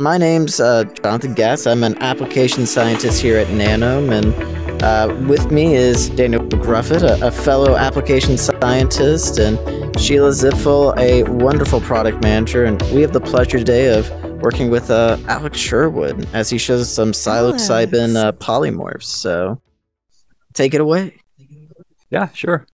my name's uh, Jonathan Gass. I'm an application scientist here at Nanome, and uh, with me is Daniel Gruffett, a, a, fellow application scientist, and Sheila Zipfel, a wonderful product manager. And we have the pleasure today of working with uh, Alex Sherwood as he shows some psilocybin uh, polymorphs. So take it away. Yeah, sure.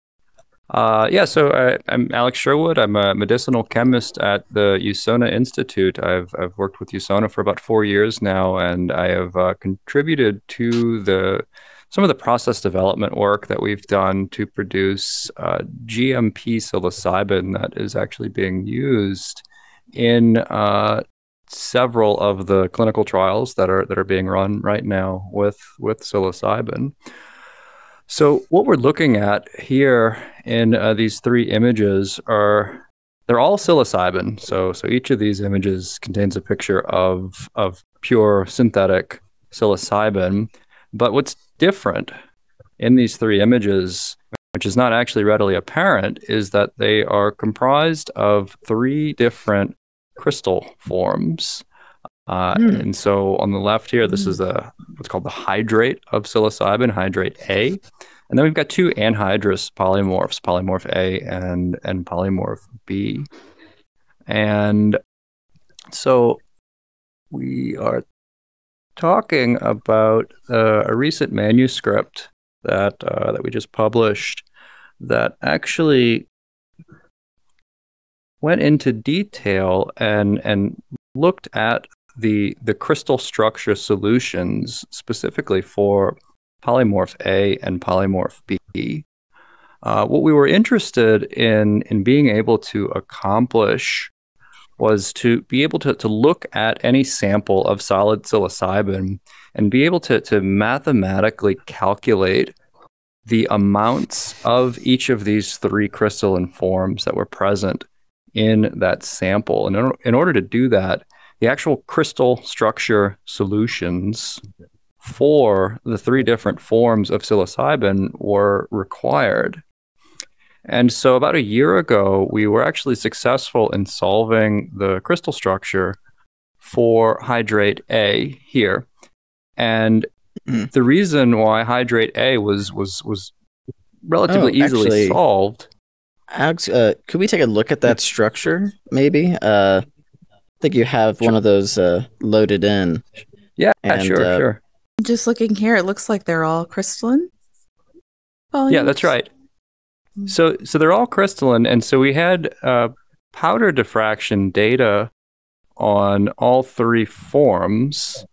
Uh, yeah, so I, am Alex Sherwood. I'm a medicinal chemist at the Usona Institute. I've I've worked with Usona for about four years now, and I have uh, contributed to the some of the process development work that we've done to produce uh, GMP psilocybin that is actually being used in uh, several of the clinical trials that are that are being run right now with with psilocybin. So what we're looking at here in uh, these three images are they're all psilocybin. So so each of these images contains a picture of of pure synthetic psilocybin. But what's different in these three images, which is not actually readily apparent, is that they are comprised of three different crystal forms. Uh, mm. And so on the left here, this is a what's called the hydrate of psilocybin, hydrate A. And then we've got two anhydrous polymorphs, polymorph A and, and polymorph B. And so we are talking about uh, a recent manuscript that uh, that we just published that actually went into detail and and looked at the the crystal structure solutions specifically for polymorph A and polymorph B. Uh, what we were interested in in being able to accomplish was to be able to, to look at any sample of solid psilocybin and be able to, to mathematically calculate the amounts of each of these three crystalline forms that were present in that sample. And in, in order to do that, the actual crystal structure solutions for the three different forms of psilocybin were required. And so, about a year ago, we were actually successful in solving the crystal structure for hydrate A here. And mm. the reason why hydrate A was was was relatively oh, easily actually, solved. Alex, uh, could we take a look at that structure, maybe? Uh, think you have one of those uh, loaded in. Yeah, and, sure, uh, sure. Just looking here, it looks like they're all crystalline. Yeah, that's right. So, so they're all crystalline, and so we had uh, powder diffraction data on all three forms,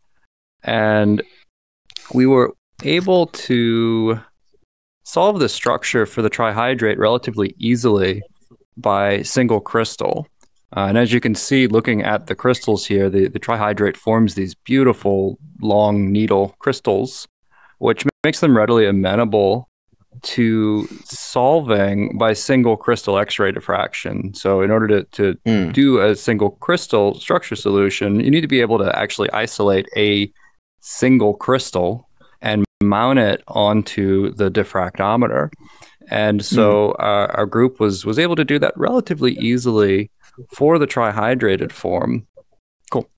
and we were able to solve the structure for the trihydrate relatively easily by single crystal. Uh, and as you can see, looking at the crystals here, the, the trihydrate forms these beautiful long needle crystals, which makes them readily amenable to solving by single crystal X-ray diffraction. So in order to, to mm. do a single crystal structure solution, you need to be able to actually isolate a single crystal and mount it onto the diffractometer. And so mm. uh, our group was was able to do that relatively easily for the trihydrated form. Cool.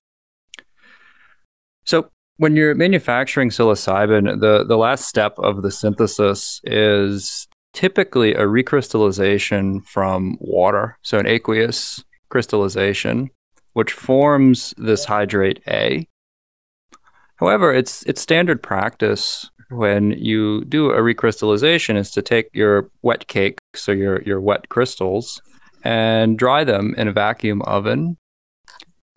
So when you're manufacturing psilocybin, the, the last step of the synthesis is typically a recrystallization from water, so an aqueous crystallization, which forms this hydrate A. However, it's it's standard practice when you do a recrystallization is to take your wet cake, so your your wet crystals, and dry them in a vacuum oven.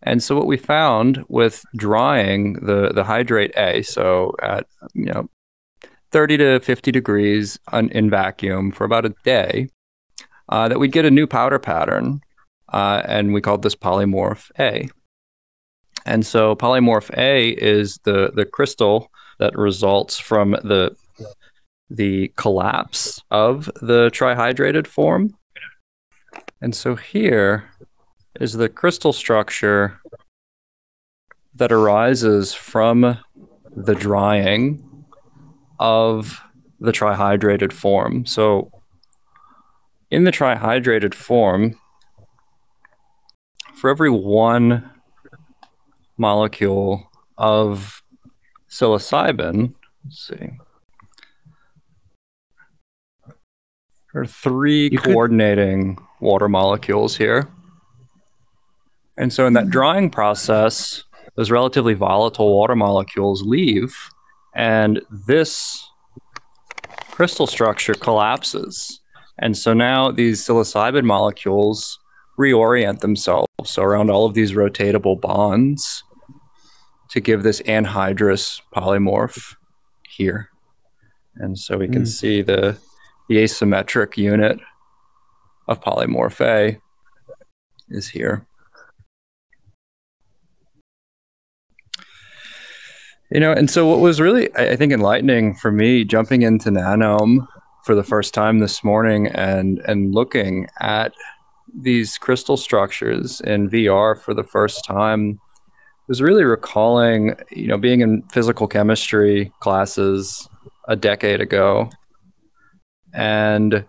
And so what we found with drying the the hydrate A, so at you know 30 to 50 degrees on, in vacuum for about a day, uh, that we'd get a new powder pattern, uh, and we called this polymorph A. And so polymorph A is the the crystal that results from the the collapse of the trihydrated form and so here is the crystal structure that arises from the drying of the trihydrated form. So in the trihydrated form, for every one molecule of psilocybin. Let's see. There are three You could- coordinating water molecules here. And so in that drying process, those relatively volatile water molecules leave, and this crystal structure collapses. And so now these psilocybin molecules reorient themselves so around all of these rotatable bonds to give this anhydrous polymorph here. And so we can Mm. see the, the asymmetric unit of polymorph A is here. You know, and so what was really, I think, enlightening for me jumping into Nanome for the first time this morning and and looking at these crystal structures in VR for the first time was really recalling, you know, being in physical chemistry classes a decade ago and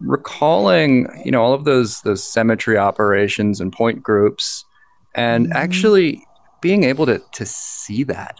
recalling, you know, all of those those symmetry operations and point groups and Mhm. actually being able to to see that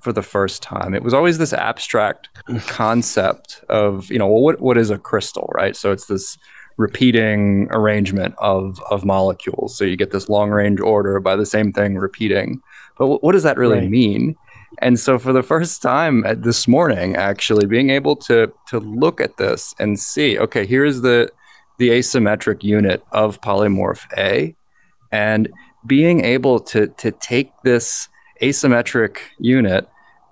for the first time. It was always this abstract concept of, you know, well, what what is a crystal, right? So it's this repeating arrangement of of molecules. So you get this long range order by the same thing repeating. But wh- what does that really Right. mean? And so for the first time uh, this morning, actually being able to to look at this and see, okay, here's the the asymmetric unit of polymorph A, and being able to to take this asymmetric unit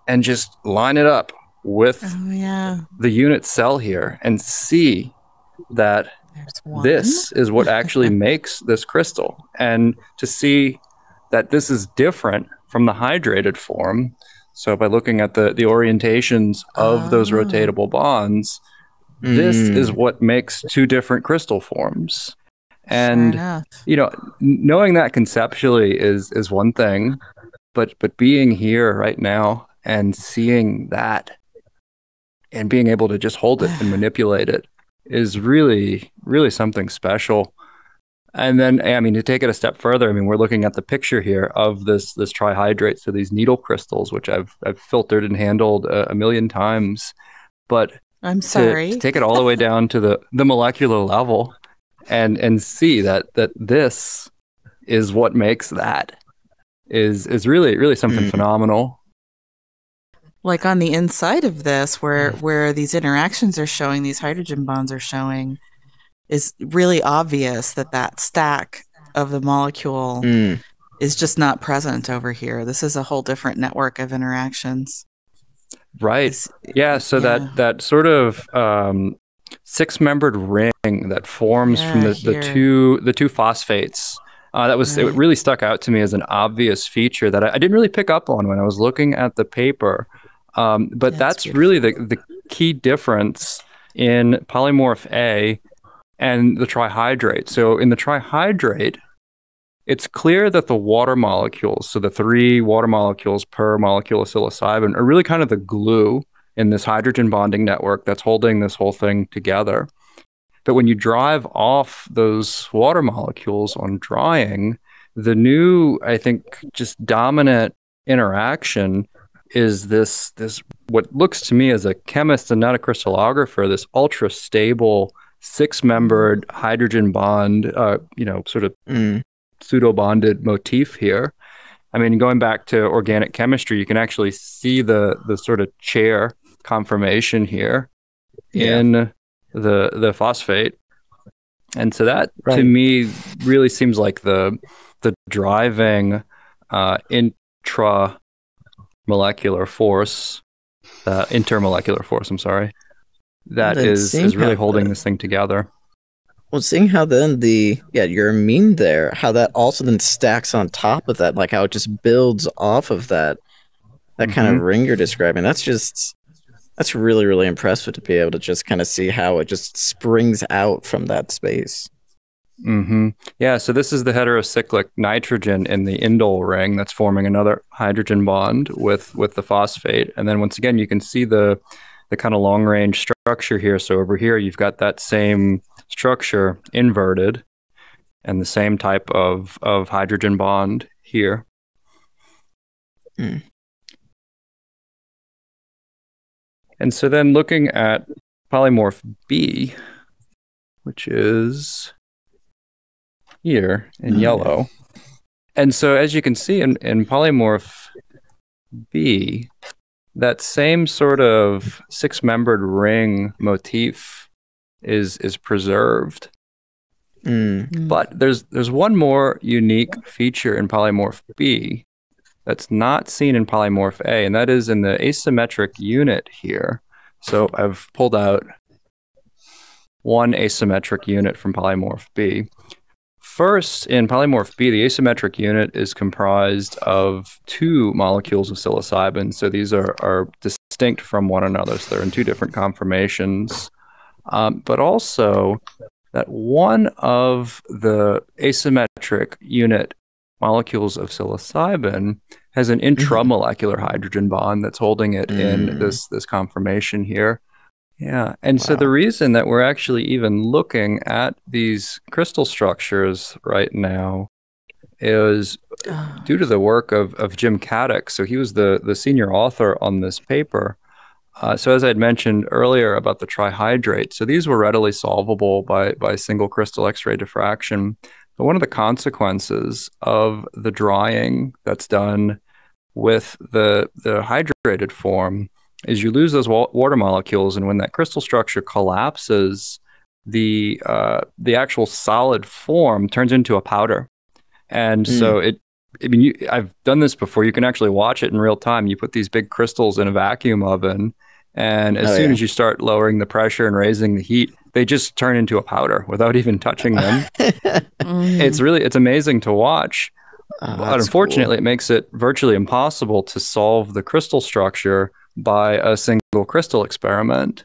and just line it up with Oh yeah. the unit cell here and see that There's one. This is what actually makes this crystal and to see that this is different from the hydrated form so by looking at the the orientations of those Ah. rotatable bonds this Mm. is what makes two different crystal forms and enough. you know knowing that conceptually is is one thing but but being here right now and seeing that and being able to just hold it and manipulate it is really really something special and then i mean to take it a step further i mean we're looking at the picture here of this this trihydrate so these needle crystals which i've i've filtered and handled a, a million times but I'm to, sorry. to take it all the way down to the the molecular level and and see that that this is what makes that is is really really something Mm. phenomenal like on the inside of this where Mm. where these interactions are showing these hydrogen bonds are showing is really obvious that that stack of the molecule Mm. is just not present over here this is a whole different network of interactions right It's- yeah so yeah. that that sort of um six membered ring that forms from the, the two the two phosphates uh, that was it really stuck out to me as an obvious feature that I, I didn't really pick up on when I was looking at the paper. Um, but That's that's, really the, the key difference in polymorph A and the trihydrate. So in the trihydrate, it's clear that the water molecules, so the three water molecules per molecule of psilocybin, are really kind of the glue in this hydrogen bonding network that's holding this whole thing together. But when you drive off those water molecules on drying, the new, I think, just dominant interaction is this this what looks to me as a chemist and not a crystallographer, this ultra stable six membered hydrogen bond, uh, you know, sort of Mm. pseudo bonded motif here. I mean, going back to organic chemistry, you can actually see the the sort of chair conformation here Yeah. in the the phosphate, and so that to me really seems like the the driving uh, intra molecular force, uh, intermolecular force. I'm sorry, that is is really holding the- this thing together. Well, seeing how then the yeah your amine there, how that also then stacks on top of that, like how it just builds off of that that kind Mm-hmm. of ring you're describing. That's just that's really really impressive to be able to just kind of see how it just springs out from that space. Hmm Yeah, so this is the heterocyclic nitrogen in the indole ring that's forming another hydrogen bond with with the phosphate, and then once again you can see the the kind of long range structure here. So over here you've got that same structure inverted, and the same type of of hydrogen bond here. Mm. And so then looking at polymorph B, which is here in Oh, yeah. yellow. And so as you can see in, in polymorph B, that same sort of six-membered ring motif is is preserved. Mm. Mm. But there's there's one more unique feature in polymorph B that's not seen in polymorph A, and that is in the asymmetric unit here. So I've pulled out one asymmetric unit from polymorph B. First, in polymorph B, the asymmetric unit is comprised of two molecules of psilocybin. So these are, are distinct from one another. So they're in two different conformations. Um, but also, that one of the asymmetric unit molecules of psilocybin has an intramolecular hydrogen bond that's holding it in Mm. this this conformation here. Yeah, and so the reason that we're actually even looking at these crystal structures right now is Oh. due to the work of, of Jim Kaduk. So he was the, the senior author on this paper. Uh, so as I had mentioned earlier about the trihydrate, so these were readily solvable by, by single crystal X-ray diffraction. But one of the consequences of the drying that's done with the, the hydrated form is you lose those wa- water molecules, and when that crystal structure collapses, the uh, the actual solid form turns into a powder. And so it, I mean, you, I've done this before. You can actually watch it in real time. You put these big crystals in a vacuum oven, and as Oh, soon yeah. as you start lowering the pressure and raising the heat, they just turn into a powder without even touching them. Mm. it's really it's amazing to watch. Oh, But that's unfortunately, it makes it virtually impossible to solve the crystal structure by a single crystal experiment.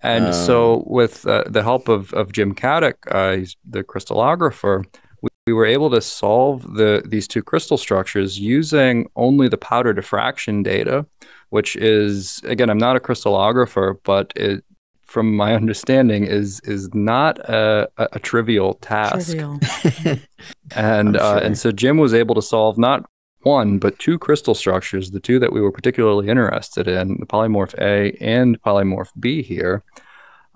And Oh. so, with uh, the help of, of Jim Kaduk, uh, he's the crystallographer, we, we were able to solve the these two crystal structures using only the powder diffraction data, which is again, I'm not a crystallographer, but it, from my understanding, is is not a, a, a trivial task Trivial. and I'm uh, and so Jim was able to solve not one but two crystal structures, the two that we were particularly interested in, the polymorph A and polymorph B here,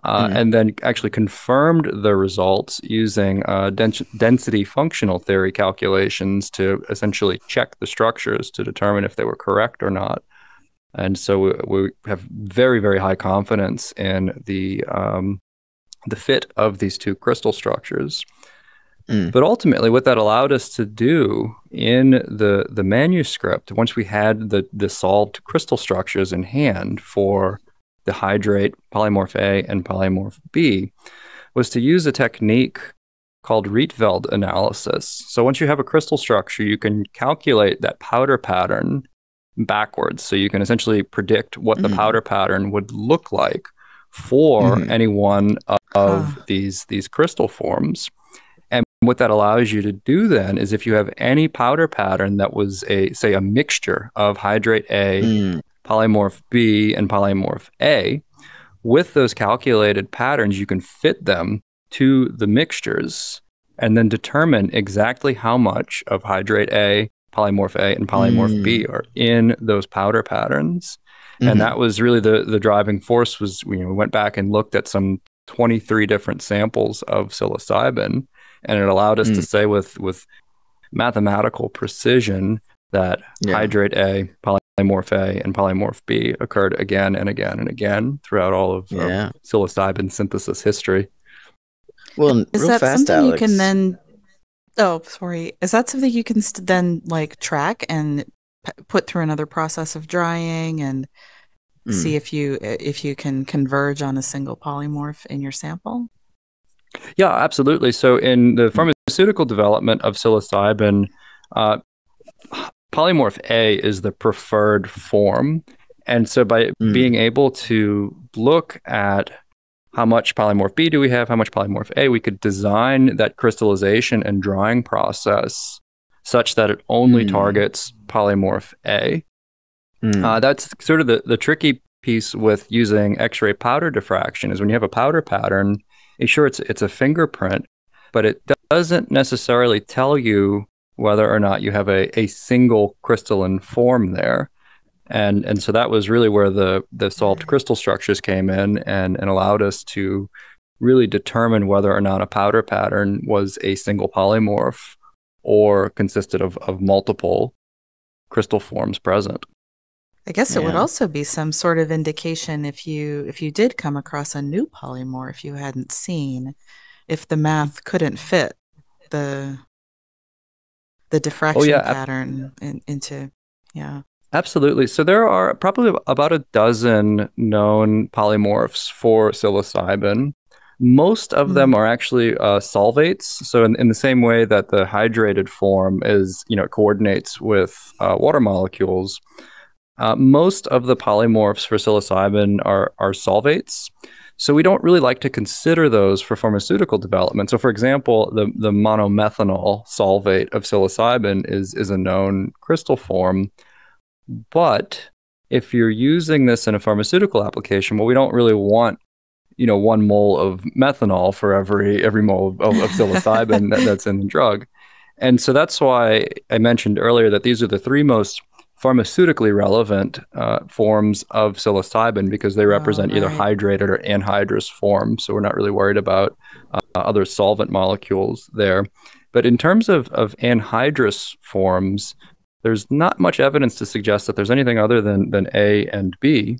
uh, Mhm. and then actually confirmed the results using uh, dens- density functional theory calculations to essentially check the structures to determine if they were correct or not. And so we, we have very very high confidence in the um, the fit of these two crystal structures. But ultimately, what that allowed us to do in the the manuscript, once we had the the solved crystal structures in hand for the hydrate, polymorph A, and polymorph B, was to use a technique called Rietveld analysis. So once you have a crystal structure, you can calculate that powder pattern backwards. So you can essentially predict what the Mhm. powder pattern would look like for Mhm. any one of Huh. these these crystal forms. What that allows you to do then is if you have any powder pattern that was a say a mixture of hydrate A, Mm. polymorph B, and polymorph A, with those calculated patterns, you can fit them to the mixtures and then determine exactly how much of hydrate A, polymorph A, and polymorph B are in those powder patterns. Mhm. And that was really the the driving force was you know, we went back and looked at some 23 different samples of psilocybin and it allowed us to Mm. say with with mathematical precision that Yeah. hydrate A, polymorph A, and polymorph B occurred again and again and again throughout all of, of Yeah. psilocybin synthesis history. Well, Is real that fast, something Alex. you can then? Oh, sorry. Is that something you can st- then like track and p- put through another process of drying and Mm. see if you if you can converge on a single polymorph in your sample? Yeah, absolutely. So in the pharmaceutical development of psilocybin, uh, polymorph A is the preferred form. And so by Mm. being able to look at how much polymorph B do we have, how much polymorph A, we could design that crystallization and drying process such that it only Mm. targets polymorph A. Mm. Uh, that's sort of the, the tricky piece with using X-ray powder diffraction is when you have a powder pattern, sure it's it's a fingerprint, but it doesn't necessarily tell you whether or not you have a, a single crystalline form there. And and so that was really where the the solved crystal structures came in and, and allowed us to really determine whether or not a powder pattern was a single polymorph or consisted of, of multiple crystal forms present. I guess it would also be some sort of indication if you if you did come across a new polymorph you hadn't seen, if the math couldn't fit the the diffraction oh, yeah. pattern in, into yeah. Absolutely. So there are probably about a dozen known polymorphs for psilocybin. Most of mm. them are actually uh, solvates. So in, in the same way that the hydrated form is, you know, coordinates with uh, water molecules, uh, most of the polymorphs for psilocybin are, are solvates. So we don't really like to consider those for pharmaceutical development. So, for example, the, the monomethanol solvate of psilocybin is, is a known crystal form. But if you're using this in a pharmaceutical application, well, we don't really want you know one mole of methanol for every every mole of, of psilocybin that, that's in the drug and so that's why i mentioned earlier that these are the three most pharmaceutically relevant uh, forms of psilocybin because they represent oh, right. either hydrated or anhydrous forms. So we're not really worried about uh, other solvent molecules there. But in terms of, of anhydrous forms, there's not much evidence to suggest that there's anything other than, than A and B.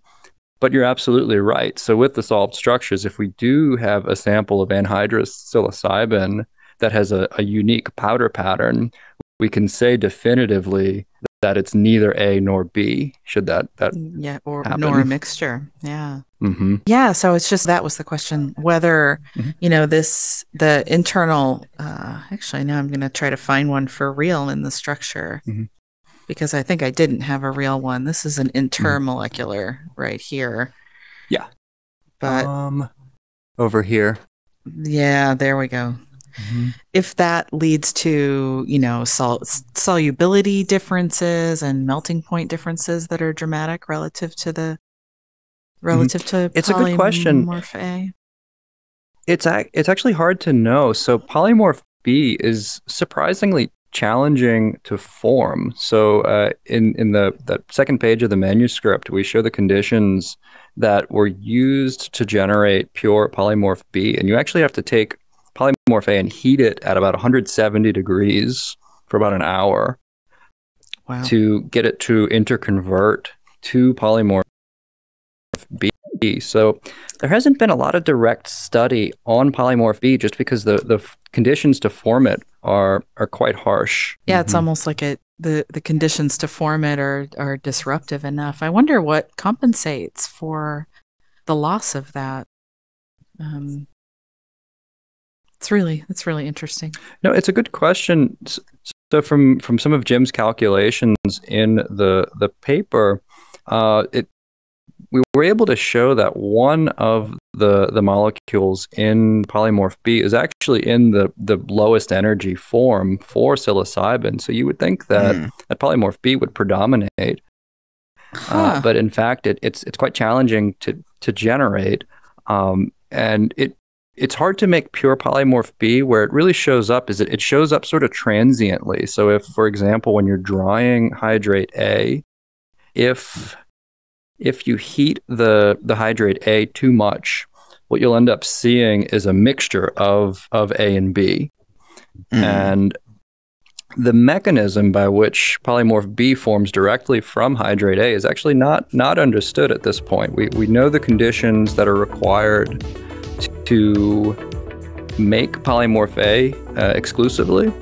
But you're absolutely right. So with the solved structures, if we do have a sample of anhydrous psilocybin that has a, a unique powder pattern, we can say definitively that it's neither A nor B. Should that that yeah, or happen. nor a mixture. Yeah. Mm-hmm. Yeah. So it's just that was the question whether mm-hmm. you know this the internal. Uh, actually, now I'm going to try to find one for real in the structure mm-hmm. because I think I didn't have a real one. This is an mm-hmm. intermolecular right here. Yeah. But um, over here. Yeah. There we go. Mm-hmm. If that leads to, you know, sol- solubility differences and melting point differences that are dramatic relative to the relative mm-hmm. to it's a good question. A? It's a- it's actually hard to know. So polymorph B is surprisingly challenging to form. So uh, in in the that second page of the manuscript, we show the conditions that were used to generate pure polymorph B, and you actually have to take polymorph A and heat it at about 170 degrees for about an hour wow. to get it to interconvert to polymorph B. So there hasn't been a lot of direct study on polymorph B just because the, the conditions to form it are are quite harsh. Yeah, it's mm-hmm. almost like it the, the conditions to form it are are disruptive enough. I wonder what compensates for the loss of that. Um, it's really it's really interesting. No, it's a good question. So from from some of Jim's calculations in the the paper, uh, it we were able to show that one of the the molecules in polymorph B is actually in the the lowest energy form for psilocybin. So you would think that mm. that polymorph B would predominate, uh, huh. uh, but in fact, it, it's it's quite challenging to to generate, um, and it it's hard to make pure polymorph B where it really shows up is it, it shows up sort of transiently. So if, for example, when you're drying hydrate A, if if you heat the the hydrate A too much, what you'll end up seeing is a mixture of of A and B. Mm. And the mechanism by which polymorph B forms directly from hydrate A is actually not not understood at this point. We we know the conditions that are required to make polymorph A uh, exclusively.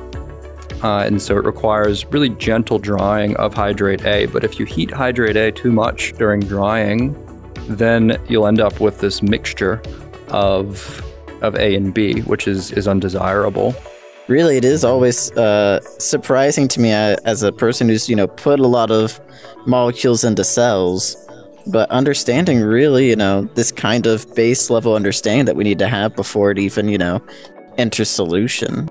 Uh, and so it requires really gentle drying of hydrate A. But if you heat hydrate A too much during drying, then you'll end up with this mixture of of A and B, which is is undesirable. Really, it is always uh, surprising to me uh, as a person who's you know put a lot of molecules into cells but understanding really, you know, this kind of base level understanding that we need to have before it even, you know, enters solution.